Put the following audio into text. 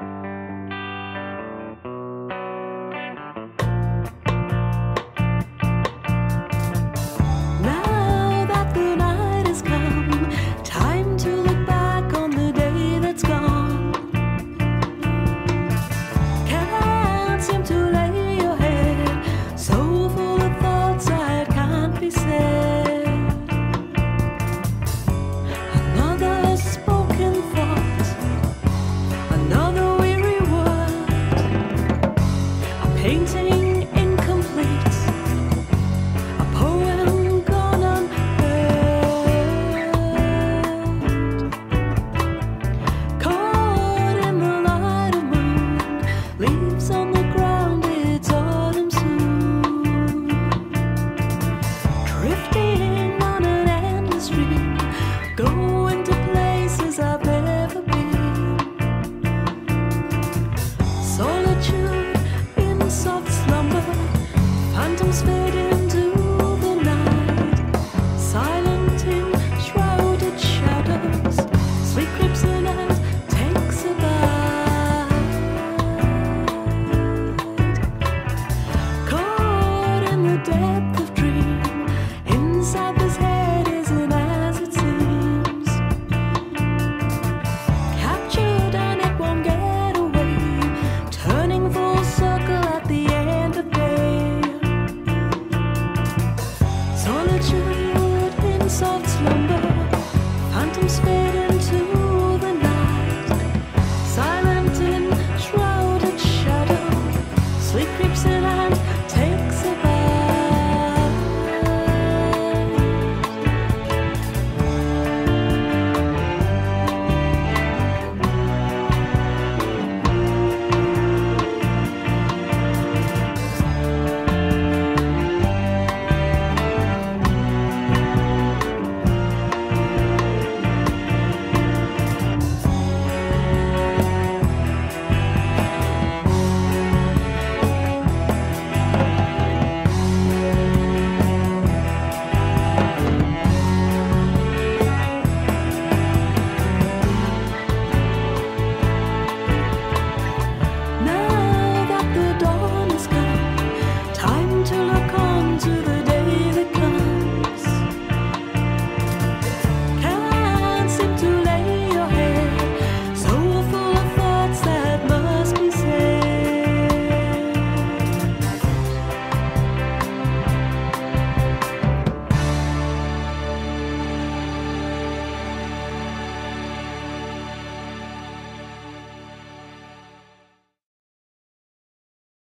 Now painting creeps and I'm